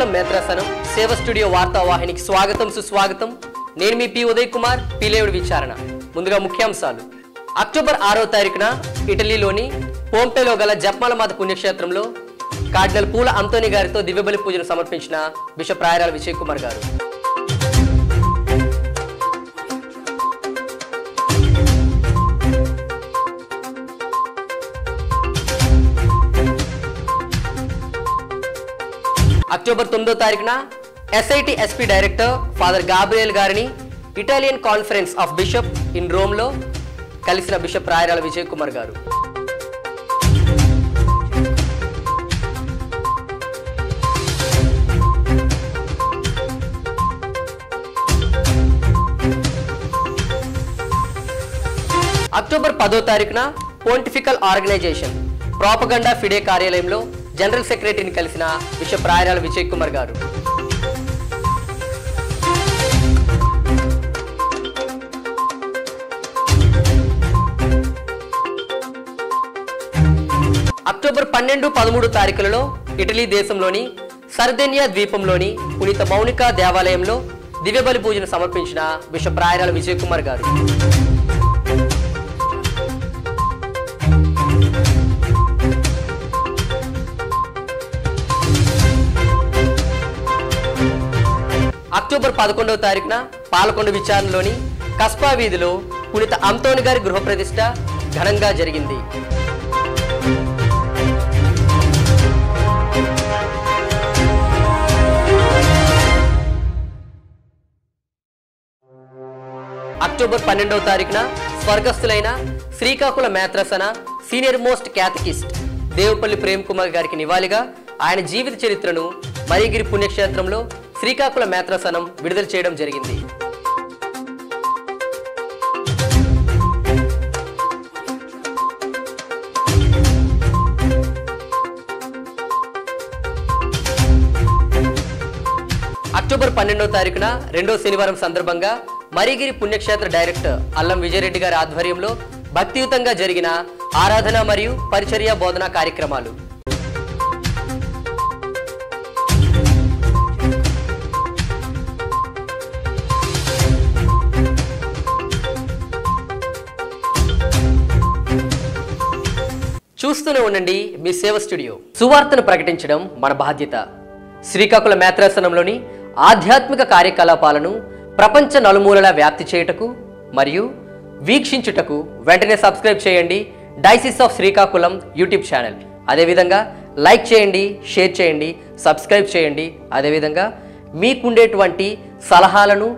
శ్రీకాకుళం మేత్రాసనం సేవ స్టూడియో వార్తావాహినికి స్వాగతం సుస్వాగతం. నేను మీ పి ఉదయ్ కుమార్ పిలేవుడి విచారణ. ముందుగా ముఖ్యాంశాలు. అక్టోబర్ ఆరో తారీఖున ఇటలీలోని పోంపేలో గల జప్మాల మాత పుణ్యక్షేత్రంలో కార్డినల్ పూల అంతోని గారితో దివ్యబలి పూజను సమర్పించిన బిషప్ రాయరాల విజయ్ కుమార్ గారు. అక్టోబర్ తొమ్మిదో తారీఖున SIT SP director father Gabriel గారిని Italian conference of bishop in రోమ్లో కలిసిన బిషప్ రాయరాల విజయ్ కుమార్ గారు. అక్టోబర్ పదో తారీఖున పోంటిఫికల్ ఆర్గనైజేషన్ ప్రాపగండా ఫిడే కార్యాలయంలో జనరల్ సెక్రటరీని కలిసిన విషయ రాయరాల విజయ్ కుమార్ గారు. అక్టోబర్ పన్నెండు పదమూడు తారీఖులలో ఇటలీ దేశంలోని సర్దెనియా ద్వీపంలోని పునీత మౌనిక దేవాలయంలో దివ్యబలి పూజను సమర్పించిన విషప్రాయరాల విజయ్ కుమార్ గారు. అక్టోబర్ పదకొండవ తారీఖున పాలకొండ విచారణలోని కస్పా వీధిలో పునీత అంతోని గారి గృహప్రతిష్ఠ ఘనంగా జరిగింది. అక్టోబర్ పన్నెండవ తారీఖున స్వర్గస్థులైన శ్రీకాకుళ మేత్రసన senior most catechist Devupalli Prem Kumar గారికి నివాళిగా ఆయన జీవిత చరిత్రను మరిగిరి పుణ్యక్షేత్రంలో శ్రీకాకుళ మేత్రసనం విడుదల చేయడం జరిగింది. అక్టోబర్ పన్నెండో తారీఖున రెండో శనివారం సందర్భంగా మరిగిరి పుణ్యక్షేత్ర డైరెక్టర్ అల్లం విజయరెడ్డి గారి ఆధ్వర్యంలో భక్తియుతంగా జరిగిన ఆరాధన మరియు పరిచర్య బోధన కార్యక్రమాలు. చూస్తూనే ఉండండి మీ సేవ స్టూడియో. సువార్తను ప్రకటించడం మన బాధ్యత. శ్రీకాకుళ మేత్రాసనంలోని ఆధ్యాత్మిక కార్యకలాపాలను ప్రపంచ నలుమూలలా వ్యాప్తి చేయుటకు మరియు వీక్షించుటకు వెంటనే సబ్స్క్రైబ్ చేయండి diocese of Srikakulam YouTube channel. అదేవిధంగా లైక్ చేయండి షేర్ చేయండి సబ్స్క్రైబ్ చేయండి. అదేవిధంగా మీకుండేటువంటి సలహాలను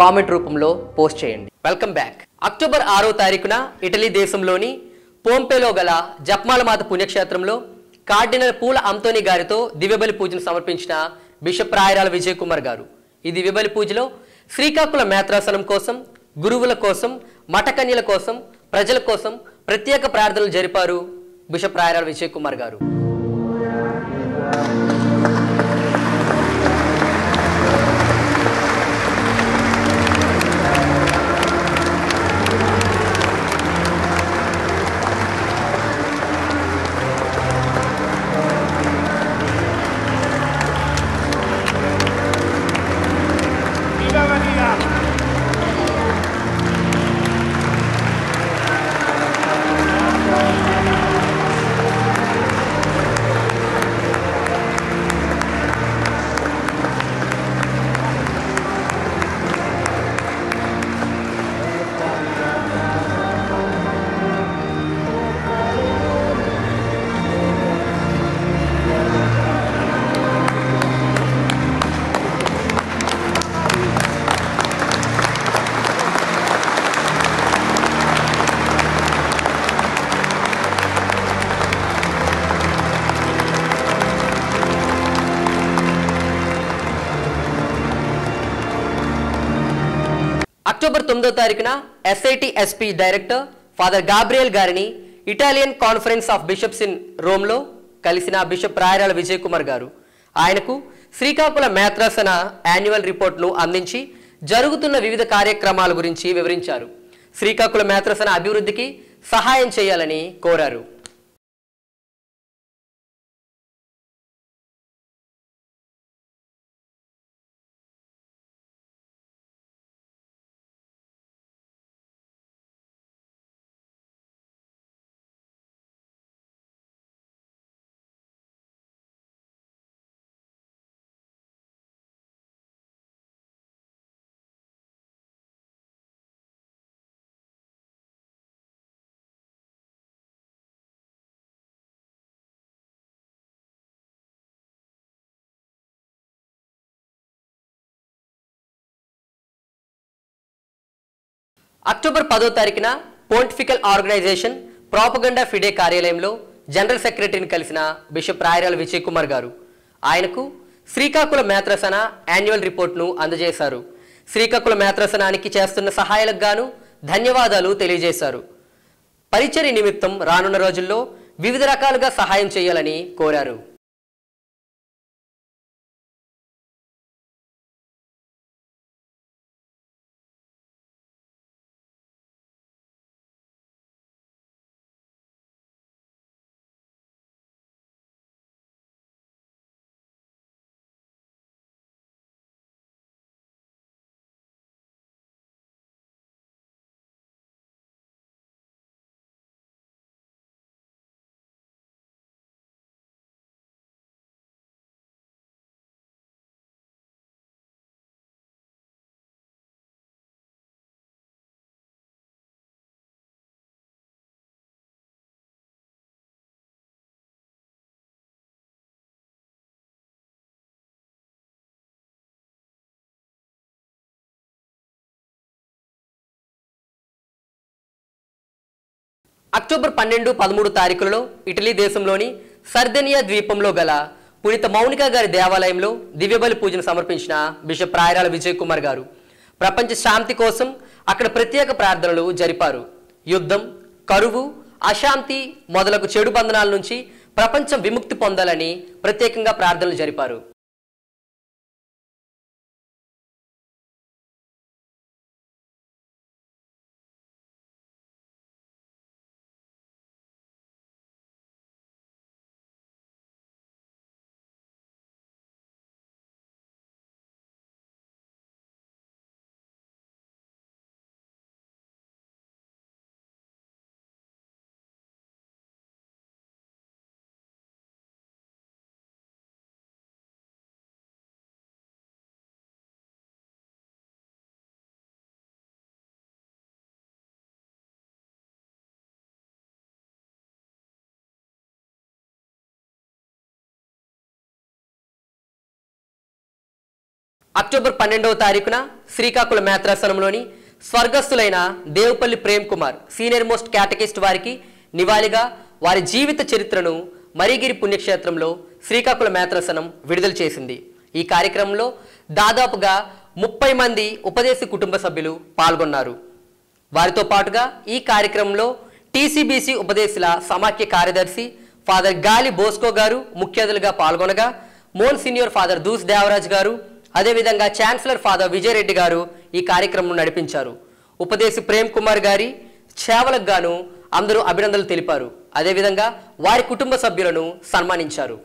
కామెంట్ రూపంలో పోస్ట్ చేయండి. వెల్కమ్ బ్యాక్ అక్టోబర్ ఆరో తారీఖున ఇటలీ దేశంలోని పోంపేలో గల జప్మాల మాత పుణ్యక్షేత్రంలో కార్డినల్ పూల అంతోని గారితో దివ్యబలి పూజను సమర్పించిన బిషప్ రాయరాల విజయ్ కుమార్ గారు. ఈ దివ్యబలి పూజలో శ్రీకాకుళ మేత్రాసనం కోసం గురువుల కోసం మఠకన్యల కోసం ప్రజల కోసం ప్రత్యేక ప్రార్థనలు జరిపారు బిషప్ రాయరాల విజయ్ కుమార్ గారు. తొమ్మిదో తారీఖున SIT SP director father Gabriel గారిని Italian conference of bishops in రోమ్లో కలిసిన బిషప్ రాయరాల విజయ్ కుమార్ గారు. ఆయనకు శ్రీకాకుళ మేత్రాసన యాన్యువల్ రిపోర్ట్ను అందించి జరుగుతున్న వివిధ కార్యక్రమాల గురించి వివరించారు. శ్రీకాకుళ మేత్రాసన అభివృద్ధికి సహాయం చేయాలని కోరారు. అక్టోబర్ పదో తారీఖున పోంటిఫికల్ ఆర్గనైజేషన్ ప్రాపగండా ఫిడే కార్యాలయంలో జనరల్ సెక్రటరీని కలిసిన బిషప్ రాయరాల విజయ్ కుమార్ గారు. ఆయనకు శ్రీకాకుళ మేత్రసన యాన్యువల్ రిపోర్ట్ను అందజేశారు. శ్రీకాకుళ మేత్రసనానికి చేస్తున్న సహాయాలకు గాను ధన్యవాదాలు తెలియజేశారు. పరిచర్య నిమిత్తం రానున్న రోజుల్లో వివిధ రకాలుగా సహాయం చేయాలని కోరారు. అక్టోబర్ పన్నెండు పదమూడు తారీఖులలో ఇటలీ దేశంలోని సర్దనియా ద్వీపంలో గల పునీత మౌనిక గారి దేవాలయంలో దివ్యబలి పూజను సమర్పించిన బిషప్ రాయరాల విజయ్ కుమార్ గారు. ప్రపంచ శాంతి కోసం అక్కడ ప్రత్యేక ప్రార్థనలు జరిపారు. యుద్ధం కరువు అశాంతి మొదలగు చెడు బంధనాల నుంచి ప్రపంచం విముక్తి పొందాలని ప్రత్యేకంగా ప్రార్థనలు జరిపారు. అక్టోబర్ పన్నెండవ తారీఖున శ్రీకాకుళం మేత్రాసనంలోని స్వర్గస్థులైన Devupalli Prem Kumar senior most catechist వారికి నివాళిగా వారి జీవిత చరిత్రను మరిగిరి పుణ్యక్షేత్రంలో శ్రీకాకుళం మేత్రాసనం విడుదల చేసింది. ఈ కార్యక్రమంలో దాదాపుగా ముప్పై మంది ఉపదేశి కుటుంబ సభ్యులు పాల్గొన్నారు. వారితో పాటుగా ఈ కార్యక్రమంలో టీసీబీసీ ఉపదేశుల సమాఖ్య కార్యదర్శి ఫాదర్ గాలి బోస్కో గారు ముఖ్య అతిథులుగా పాల్గొనగా మోన్ సీనియర్ ఫాదర్ దూస్ దేవరాజ్ గారు అదేవిధంగా ఛాన్సలర్ ఫాదర్ విజయరెడ్డి గారు ఈ కార్యక్రమం నడిపించారు. ఉపదేశి ప్రేమ్ కుమార్ గారి సేవలకు గాను అందరూ అభినందనలు తెలిపారు. అదేవిధంగా వారి కుటుంబ సభ్యులను సన్మానించారు.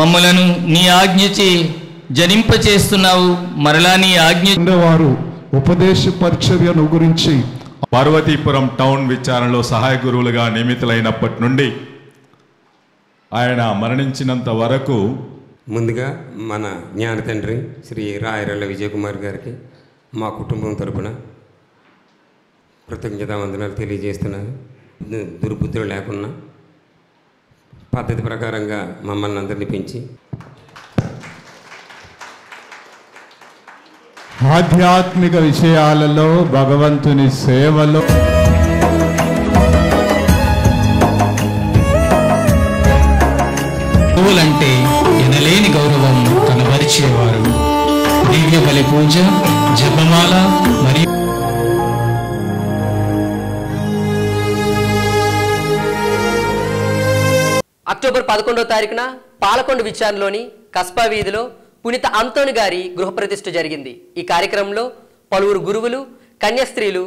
మమ్మలను నీ ఆజ్ఞచి జనింపచేస్తున్నావు మరలా నీ ఆజ్ఞ వారు ఉపదేశ పరిచర్యను గురించి పార్వతీపురం టౌన్ విచారణలో సహాయ గురువులుగా నియమితులైనప్పటి నుండి ఆయన మరణించినంత వరకు ముందుగా మన జ్ఞాన తండ్రి శ్రీ రాయరల్ల విజయకుమార్ గారికి మా కుటుంబం తరపున కృతజ్ఞతా వందనాలు తెలియజేస్తున్నాను దు- దుర్బుద్ధులు లేకున్నా పద్ధతి ప్రకారంగా మమ్మల్ని అందరినీ పెంచి ఆధ్యాత్మిక విషయాలలో భగవంతుని సేవలో గురువులంటే ఎనలేని గౌరవం కనబరిచేవారు దివ్య బలి పూజ జపమాల మరియు అక్టోబర్ పదకొండవ తారీఖున పాలకొండ విచారణలోని కస్బా వీధిలో పునీత అంతోని గారి గృహప్రతిష్ఠ జరిగింది. ఈ కార్యక్రమంలో పలువురు గురువులు కన్యాస్త్రీలు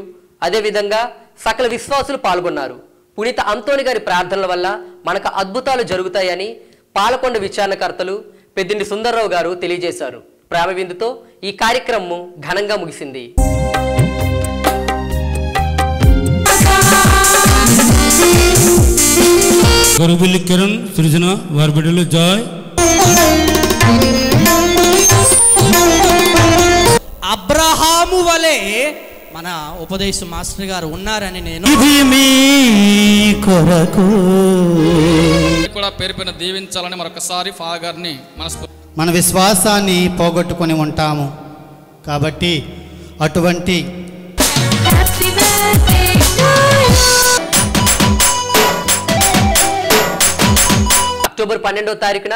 అదేవిధంగా సకల విశ్వాసులు పాల్గొన్నారు. పునీత అంతోని గారి ప్రార్థనల వల్ల మనకు అద్భుతాలు జరుగుతాయని పాలకొండ విచారణకర్తలు పెద్దింటి సుందర్రావు గారు తెలియజేశారు. ప్రేమ విందుతో ఈ కార్యక్రమం ఘనంగా ముగిసింది. గరుబిల్లి కిరణ్ సృజన వారి బిడ్డలు జాయ్. అబ్రహాము వలె మన ఉపదేశ మాస్టర్ గారు ఉన్నారని నేను కొరకు. కూడా పేరు పైన దీవించాలని మరొకసారి ఫాదర్ గారిని మనస్ఫూర్తి మన విశ్వాసాన్ని పోగొట్టుకొని ఉంటాము. కాబట్టి అటువంటి అక్టోబర్ పన్నెండో తారీఖున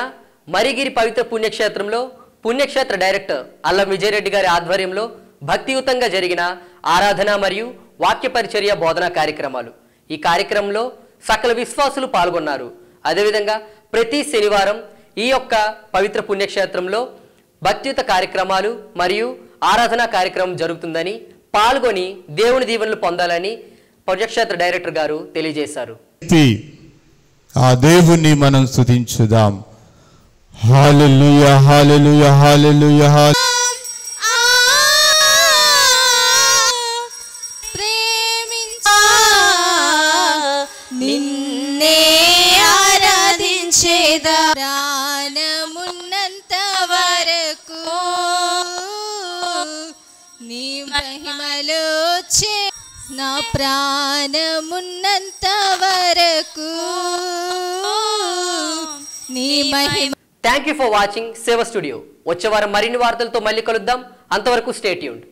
మరిగిరి పవిత్ర పుణ్యక్షేత్రంలో పుణ్యక్షేత్ర డైరెక్టర్ అల్లం విజయరెడ్డి గారి ఆధ్వర్యంలో భక్తియుతంగా జరిగిన ఆరాధన మరియు వాక్య పరిచర్య బోధనా కార్యక్రమాలు. ఈ కార్యక్రమంలో సకల విశ్వాసులు పాల్గొన్నారు. అదేవిధంగా ప్రతి శనివారం ఈ యొక్క పవిత్ర పుణ్యక్షేత్రంలో భక్తియుత కార్యక్రమాలు మరియు ఆరాధనా కార్యక్రమం జరుగుతుందని పాల్గొని దేవుని దీవెనలు పొందాలని పుణ్యక్షేత్ర డైరెక్టర్ గారు తెలియజేశారు. ఆ దేవుణ్ణి మనం స్థుతించుదాం హాలెలూయ హాలెలూయ హాలెలూయ హాలెలూయ నీ మహిమలో చే నా ప్రాణమున్నంత వరకు. నీ మహిమ థ్యాంక్ యూ ఫర్ వాచింగ్ సేవ స్టూడియో వచ్చే వారం మరిన్ని వార్తలతో మళ్ళీ కలుద్దాం. అంతవరకు స్టేట్ యూండ్